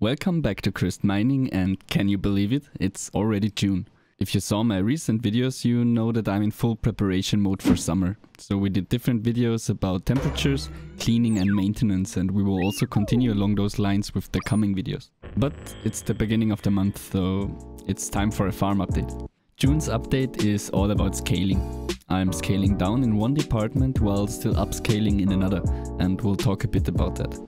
Welcome back to Cursed Mining and can you believe it? It's already June. If you saw my recent videos, you know that I'm in full preparation mode for summer. So we did different videos about temperatures, cleaning and maintenance and we will also continue along those lines with the coming videos. But it's the beginning of the month, so it's time for a farm update. June's update is all about scaling. I'm scaling down in one department while still upscaling in another and we'll talk a bit about that.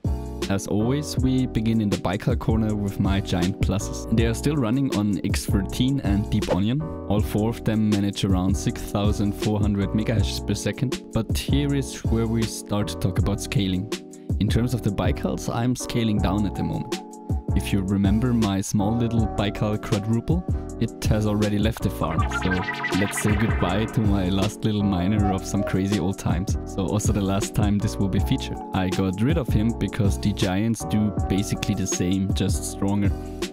As always, we begin in the Baikal corner with my giant pluses. They are still running on X13 and DeepOnion. All four of them manage around 6400 MHz per second. But here is where we start to talk about scaling. In terms of the Baikals, I'm scaling down at the moment. If you remember my small little Baikal quadruple, it has already left the farm, so let's say goodbye to my last little miner of some crazy old times. So also the last time this will be featured. I got rid of him because the giants do basically the same, just stronger.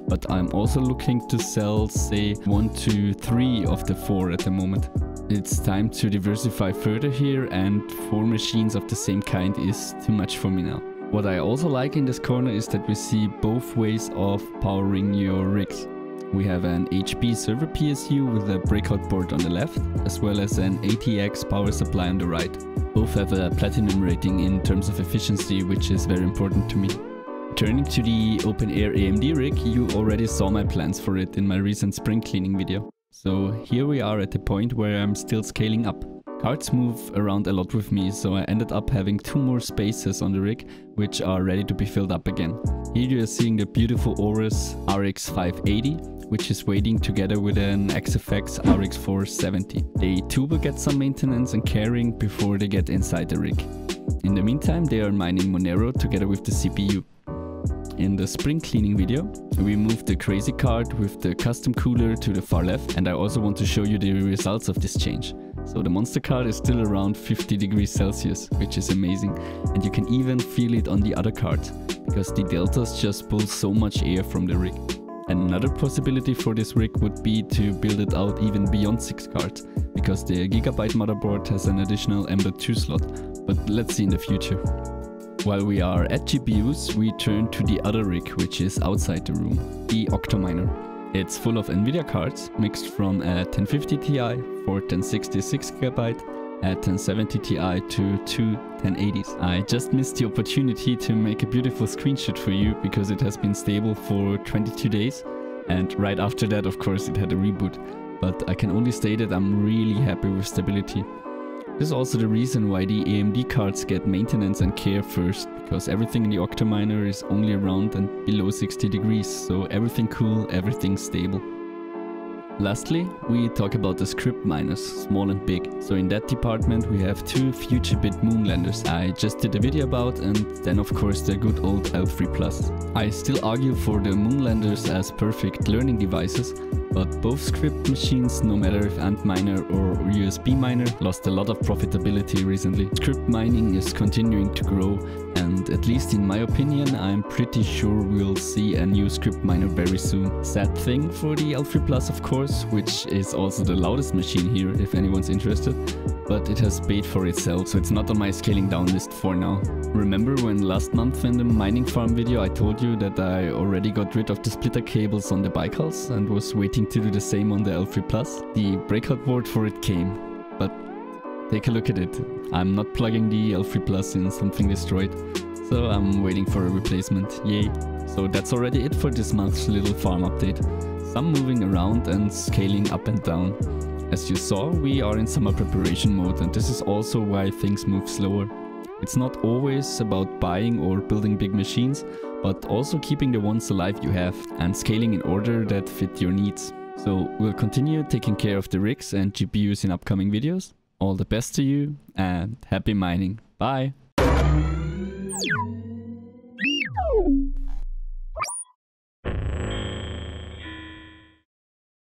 But I'm also looking to sell, say, one, two, three of the four at the moment. It's time to diversify further here and four machines of the same kind is too much for me now. What I also like in this corner is that we see both ways of powering your rigs. We have an HP server PSU with a breakout board on the left, as well as an ATX power supply on the right. Both have a platinum rating in terms of efficiency, which is very important to me. Turning to the open air AMD rig, you already saw my plans for it in my recent spring cleaning video. So here we are at the point where I'm still scaling up. Cards move around a lot with me, so I ended up having two more spaces on the rig, which are ready to be filled up again. Here you are seeing the beautiful Aorus RX 580, which is waiting together with an XFX RX 470. They too will get some maintenance and caring before they get inside the rig. In the meantime, they are mining Monero together with the CPU. In the spring cleaning video, we moved the crazy card with the custom cooler to the far left and I also want to show you the results of this change. So the monster card is still around 50 degrees Celsius, which is amazing. And you can even feel it on the other card, because the deltas just pull so much air from the rig. Another possibility for this rig would be to build it out even beyond 6 cards, because the Gigabyte motherboard has an additional M.2 slot, but let's see in the future. While we are at GPUs, we turn to the other rig, which is outside the room, the Octominer. It's full of Nvidia cards, mixed from a 1050 Ti for 1066GB, a 1070 Ti to two 1080s. I just missed the opportunity to make a beautiful screenshot for you because it has been stable for 22 days and right after that of course it had a reboot. But I can only say that I'm really happy with stability. This is also the reason why the AMD cards get maintenance and care first, because everything in the Octominer is only around and below 60 degrees, so everything cool, everything stable. Lastly, we talk about the scrypt miners, small and big. So in that department we have two FutureBit Moonlanders I just did a video about and then of course the good old L3 Plus. I still argue for the Moonlanders as perfect learning devices, but both scrypt machines, no matter if Antminer or USB miner, lost a lot of profitability recently. Scrypt mining is continuing to grow and at least in my opinion I'm pretty sure we'll see a new scrypt miner very soon. Sad thing for the L3 Plus of course, which is also the loudest machine here if anyone's interested, but it has paid for itself so it's not on my scaling down list for now. Remember when last month in the mining farm video I told you that I already got rid of the splitter cables on the Baikals and was waiting to do the same on the L3 Plus. The breakout board for it came, but take a look at it. I'm not plugging the L3 Plus in something destroyed, so I'm waiting for a replacement, yay. So that's already it for this month's little farm update. Some moving around and scaling up and down. As you saw, we are in summer preparation mode and this is also why things move slower. It's not always about buying or building big machines, but also keeping the ones alive you have and scaling in order that fit your needs. So we'll continue taking care of the rigs and GPUs in upcoming videos. All the best to you and happy mining. Bye!